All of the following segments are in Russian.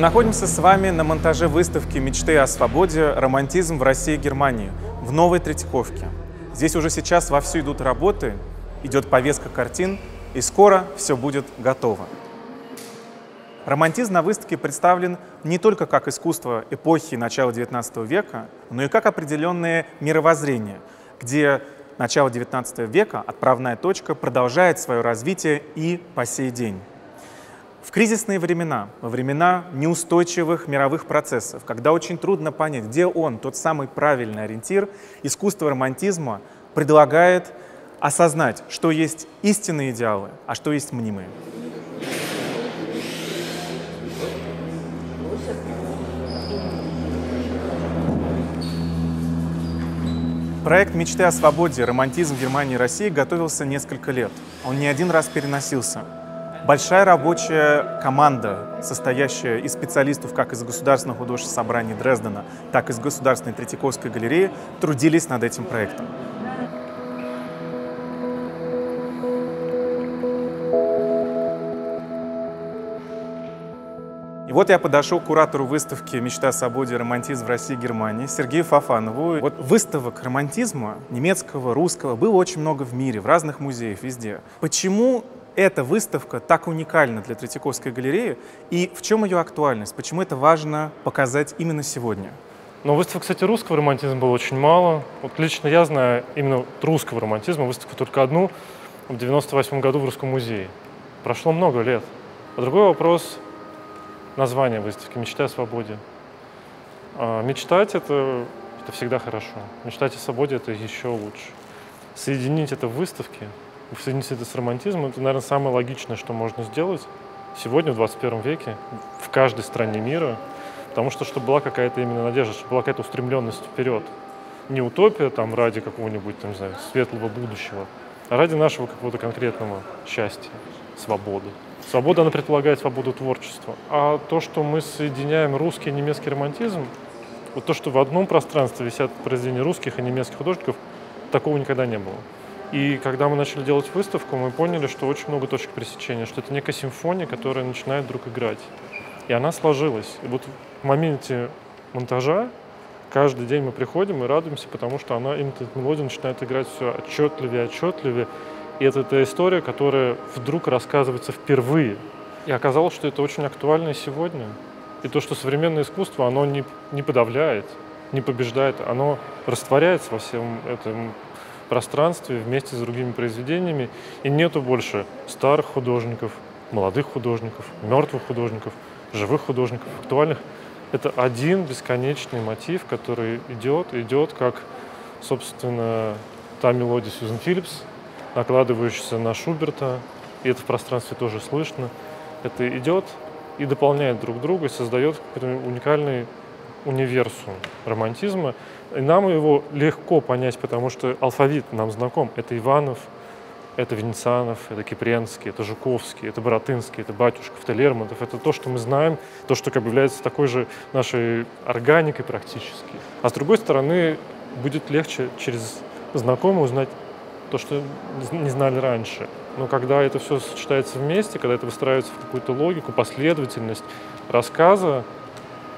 находимся с вами на монтаже выставки «Мечты о свободе. Романтизм в России и Германии» в Новой Третьяковке. Здесь уже сейчас вовсю идут работы, идет повестка картин, и скоро все будет готово. Романтизм на выставке представлен не только как искусство эпохи начала XIX века, но и как определенное мировоззрение, где начало XIX века, отправная точка, продолжает свое развитие и по сей день. В кризисные времена, во времена неустойчивых мировых процессов, когда очень трудно понять, где он, тот самый правильный ориентир, искусство романтизма предлагает осознать, что есть истинные идеалы, а что есть мнимые. Проект «Мечты о свободе. Романтизм в Германии и России» готовился несколько лет. Он не один раз переносился. Большая рабочая команда, состоящая из специалистов как из Государственного художественного собрания Дрездена, так и из Государственной Третьяковской галереи, трудились над этим проектом. И вот я подошел к куратору выставки «Мечта о свободе. Романтизм в России и Германии» Сергею Фафанову. Вот выставок романтизма, немецкого, русского, было очень много в мире, в разных музеях, везде. Почему эта выставка так уникальна для Третьяковской галереи и в чем ее актуальность? Почему это важно показать именно сегодня? Но выставок, кстати, русского романтизма было очень мало. Вот лично я знаю именно русского романтизма, выставку только одну в 98 году в Русском музее. Прошло много лет. А другой вопрос — название выставки «Мечта о свободе». А мечтать это, — это всегда хорошо. Мечтать о свободе — это еще лучше. Соединить это в выставке — соединить это с романтизмом, это, наверное, самое логичное, что можно сделать сегодня, в 21 веке, в каждой стране мира, потому что, чтобы была какая-то именно надежда, чтобы была какая-то устремленность вперед. Не утопия там ради какого-нибудь, там, не знаю, светлого будущего, а ради нашего какого-то конкретного счастья, свободы. Свобода, она предполагает свободу творчества. А то, что мы соединяем русский и немецкий романтизм, вот то, что в одном пространстве висят произведения русских и немецких художников, такого никогда не было. И когда мы начали делать выставку, мы поняли, что очень много точек пересечения, что это некая симфония, которая начинает вдруг играть. И она сложилась. И вот в моменте монтажа каждый день мы приходим и радуемся, потому что она, именно эта мелодия начинает играть все отчетливее, отчетливее. И это та история, которая вдруг рассказывается впервые. И оказалось, что это очень актуально и сегодня. И то, что современное искусство, оно не, не подавляет, не побеждает, оно растворяется во всем этом пространстве вместе с другими произведениями, и нету больше старых художников, молодых художников, мертвых художников, живых художников, актуальных. Это один бесконечный мотив, который идет, идет, как, собственно, та мелодия Сьюзен Филлипс, накладывающаяся на Шуберта, и это в пространстве тоже слышно. Это идет и дополняет друг друга, и создает уникальный универсум романтизма, и нам его легко понять, потому что алфавит нам знаком. Это Иванов, это Венецианов, это Кипренский, это Жуковский, это Боротынский, это Батюшков, это Лермонтов. Это то, что мы знаем, то, что как бы является такой же нашей органикой практически. А с другой стороны, будет легче через знакомых узнать то, что не знали раньше. Но когда это все сочетается вместе, когда это выстраивается в какую-то логику, последовательность рассказа,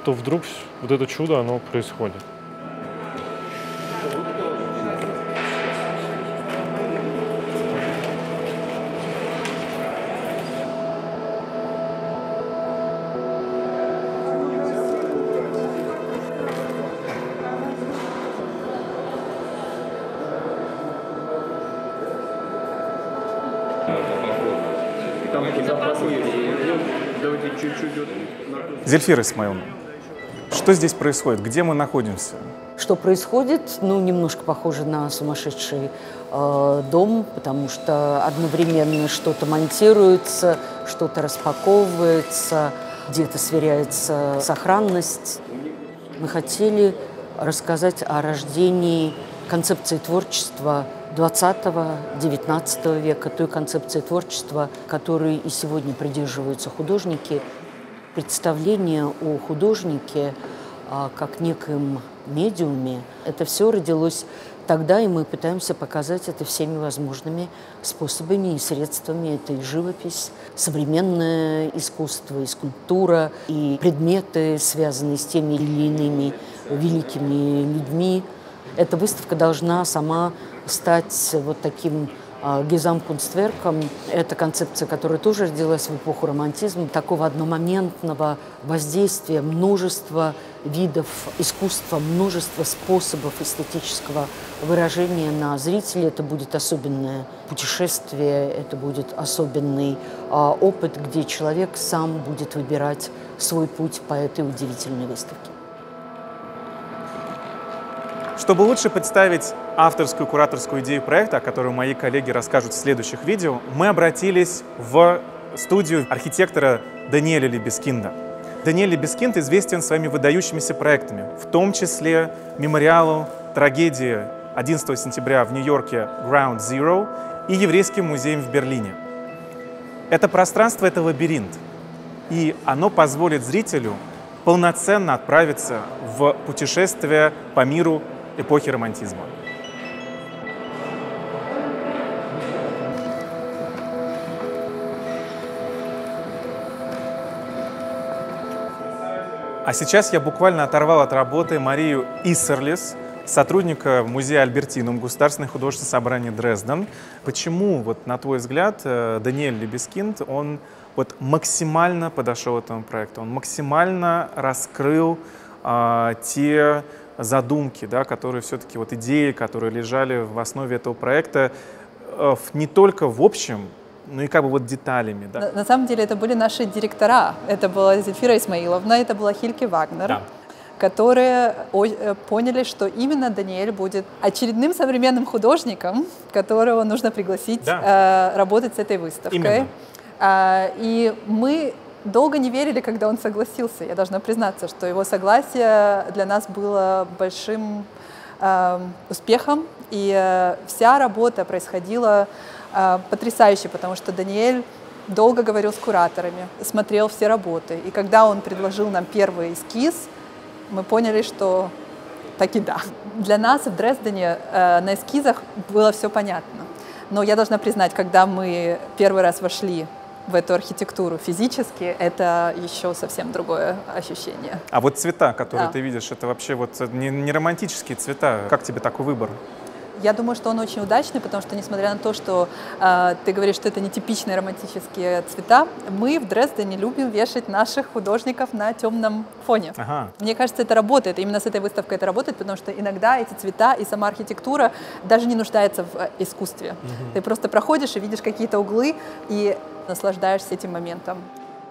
то вдруг вот это чудо, оно происходит. Зельфира Исмаиловна, что здесь происходит? Где мы находимся? Что происходит? Ну, немножко похоже на сумасшедший э, дом, потому что одновременно что-то монтируется, что-то распаковывается, где-то сверяется сохранность. Мы хотели рассказать о рождении концепции творчества 20-19 века, той концепции творчества, которой и сегодня придерживаются художники – представление о художнике а, как неком медиуме, это все родилось тогда и мы пытаемся показать это всеми возможными способами и средствами. Это и живопись, современное искусство, и скульптура, и предметы, связанные с теми или иными великими людьми. Эта выставка должна сама стать вот таким Гизамкунстверком – это концепция, которая тоже родилась в эпоху романтизма, такого одномоментного воздействия множества видов искусства, множество способов эстетического выражения на зрителей. Это будет особенное путешествие, это будет особенный а, опыт, где человек сам будет выбирать свой путь по этой удивительной выставке. Чтобы лучше представить авторскую кураторскую идею проекта, о которой мои коллеги расскажут в следующих видео, мы обратились в студию архитектора Даниэля Лебескинда. Даниэль Лебескинд известен своими выдающимися проектами, в том числе мемориалу трагедии 11 сентября в Нью-Йорке Ground Zero и Еврейским музеем в Берлине. Это пространство — это лабиринт, и оно позволит зрителю полноценно отправиться в путешествие по миру эпохи романтизма. А сейчас я буквально оторвал от работы Марию Иссерлис, сотрудника музея Альбертинум Государственное художественное собрание Дрезден. Почему, вот, на твой взгляд, э, Даниэль Лебескинд, он вот максимально подошел этому проекту, он максимально раскрыл а, те задумки, да, которые все-таки вот идеи, которые лежали в основе этого проекта, э, не только в общем, но и как бы вот деталями. Да. На, на самом деле это были наши директора. Это была Зельфира Исмаиловна, это была Хильке Вагнер. Да которые э, поняли, что именно Даниэль будет очередным современным художником, которого нужно пригласить да. э, работать с этой выставкой. Именно. Э, и мы долго не верили, когда он согласился. Я должна признаться, что его согласие для нас было большим э, успехом, и э, вся работа происходила э, потрясающе, потому что Даниэль долго говорил с кураторами, смотрел все работы. И когда он предложил нам первый эскиз, мы поняли, что таки да. Для нас в Дрездене э, на эскизах было все понятно. Но я должна признать, когда мы первый раз вошли в эту архитектуру физически, это еще совсем другое ощущение. А вот цвета, которые да. ты видишь, это вообще вот не, не романтические цвета. Как тебе такой выбор? Я думаю, что он очень удачный, потому что, несмотря на то, что э, ты говоришь, что это не типичные романтические цвета, мы в Дрездене любим вешать наших художников на темном фоне. Ага. Мне кажется, это работает. Именно с этой выставкой это работает, потому что иногда эти цвета и сама архитектура даже не нуждаются в э, искусстве. Угу. Ты просто проходишь и видишь какие-то углы и наслаждаешься этим моментом.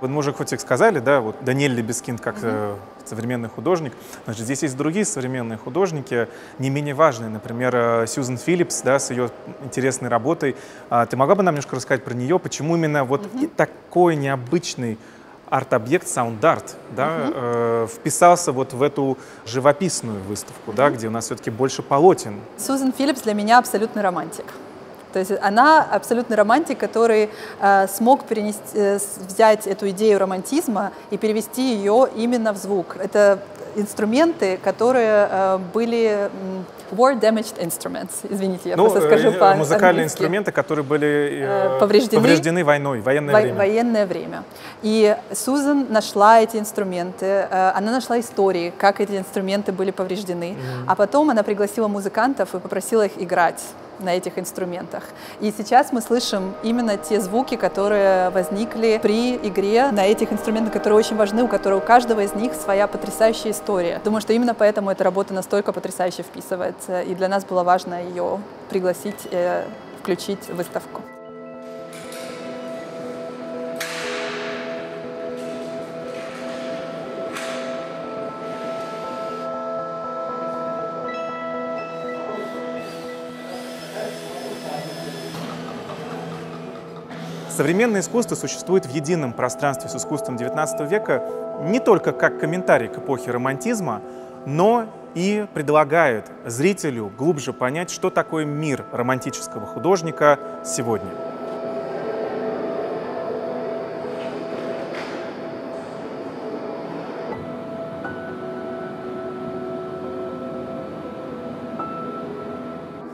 Вот мы уже хоть и сказали, да, вот Даниэль Лебескин как mm-hmm. современный художник, значит, здесь есть другие современные художники, не менее важные, например, э, Сьюзен Филлипс, да, с ее интересной работой. А, ты могла бы нам немножко рассказать про нее, почему именно вот mm-hmm. такой необычный арт-объект, sound art, да, uh-huh. э, вписался вот в эту живописную выставку, uh-huh. да, где у нас все-таки больше полотен. Сьюзен Филлипс для меня абсолютный романтик. То есть она абсолютный романтик, который э, смог перенести, э, взять эту идею романтизма и перевести ее именно в звук. Это инструменты, которые э, были war damaged instruments. Извините, я ну, просто скажу э, по Музыкальные инструменты, которые были э, повреждены, повреждены войной, военное во время. Военное время. И Сузан нашла эти инструменты, э, она нашла истории, как эти инструменты были повреждены, mm-hmm. а потом она пригласила музыкантов и попросила их играть на этих инструментах. И сейчас мы слышим именно те звуки, которые возникли при игре на этих инструментах, которые очень важны, у которого у каждого из них своя потрясающая история. Думаю, что именно поэтому эта работа настолько потрясающе вписывается, и для нас было важно ее пригласить, э, включить в выставку. Современное искусство существует в едином пространстве с искусством XIX века не только как комментарий к эпохе романтизма, но и предлагает зрителю глубже понять, что такое мир романтического художника сегодня.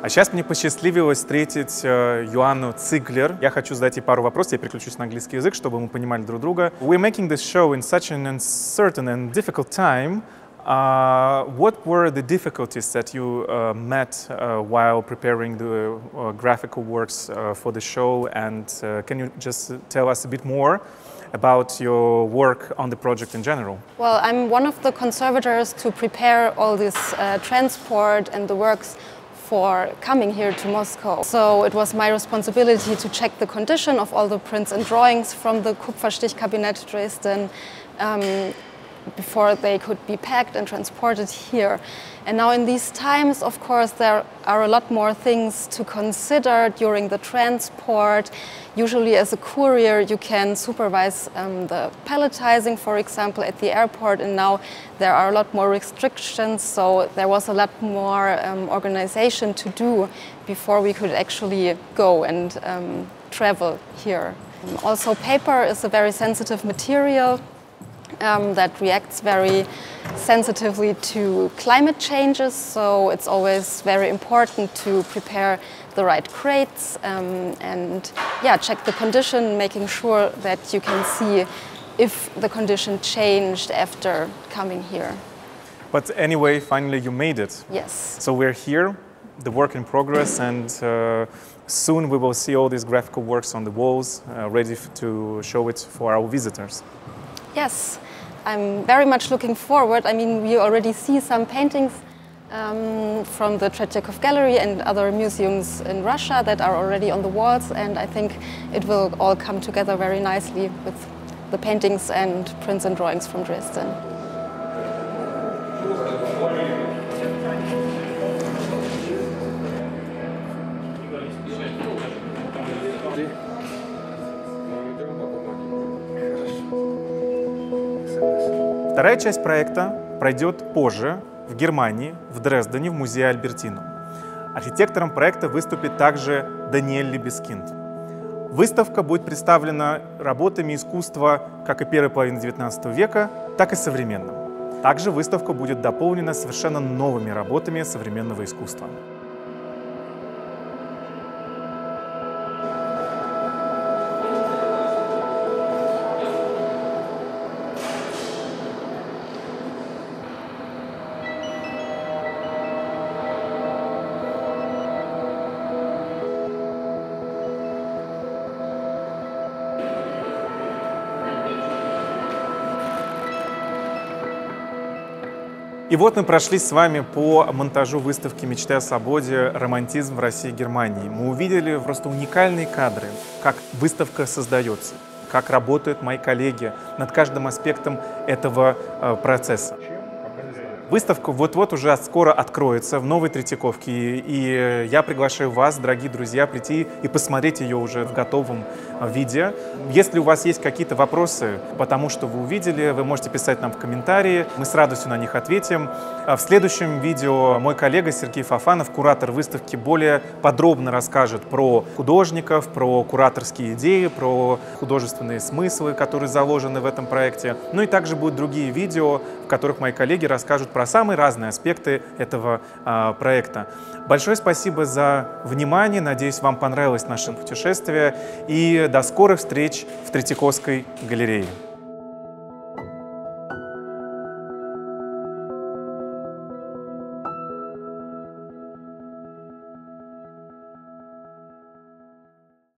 А сейчас мне посчастливилось встретить э, Юанну Циглер. Я хочу задать ей пару вопросов, я переключусь на английский язык, чтобы мы понимали друг друга. We're making this show in such an uncertain and difficult time. Uh, what were the difficulties that you uh, met uh, while preparing the uh, graphical works uh, for the show? And uh, can you just tell us a bit more about your work on the project in general? Well, I'm one of the conservators to prepare all this transport and the works for coming here to Moscow. So it was my responsibility to check the condition of all the prints and drawings from the Kupferstichkabinett Dresden, um, before they could be packed and transported here. And now in these times, of course, there are a lot more things to consider during the transport. Usually as a courier, you can supervise um, the palletizing, for example, at the airport. And now there are a lot more restrictions. So there was a lot more um, organization to do before we could actually go and um, travel here. Also, paper is a very sensitive material um, that reacts very sensitively to climate changes. So it's always very important to prepare the right crates um, and yeah, check the condition, making sure that you can see if the condition changed after coming here. But anyway, finally you made it. Yes. So we're here, the work in progress, and uh, soon we will see all these graphical works on the walls, uh, ready to show it for our visitors. Yes, I'm very much looking forward. I mean, we already see some paintings um, from the Tretyakov Gallery and other museums in Russia that are already on the walls, and I think it will all come together very nicely with the paintings and prints and drawings from Dresden. Вторая часть проекта пройдет позже в Германии, в Дрездене, в музее Альбертину. Архитектором проекта выступит также Даниэль Лебескинд. Выставка будет представлена работами искусства как и первой половины XIX века, так и современным. Также выставка будет дополнена совершенно новыми работами современного искусства. И вот мы прошли с вами по монтажу выставки «Мечты о свободе. Романтизм в России и Германии». Мы увидели просто уникальные кадры, как выставка создается, как работают мои коллеги над каждым аспектом этого э, процесса. Выставка вот-вот уже скоро откроется в Новой Третьяковке, и я приглашаю вас, дорогие друзья, прийти и посмотреть ее уже в готовом виде. Если у вас есть какие-то вопросы по тому, что вы увидели, вы можете писать нам в комментарии, мы с радостью на них ответим. А в следующем видео мой коллега Сергей Фафанов, куратор выставки, более подробно расскажет про художников, про кураторские идеи, про художественные смыслы, которые заложены в этом проекте. Ну и также будут другие видео, в которых мои коллеги расскажут про самые разные аспекты этого а, проекта. Большое спасибо за внимание. Надеюсь, вам понравилось наше путешествие. И до скорых встреч в Третьяковской галерее.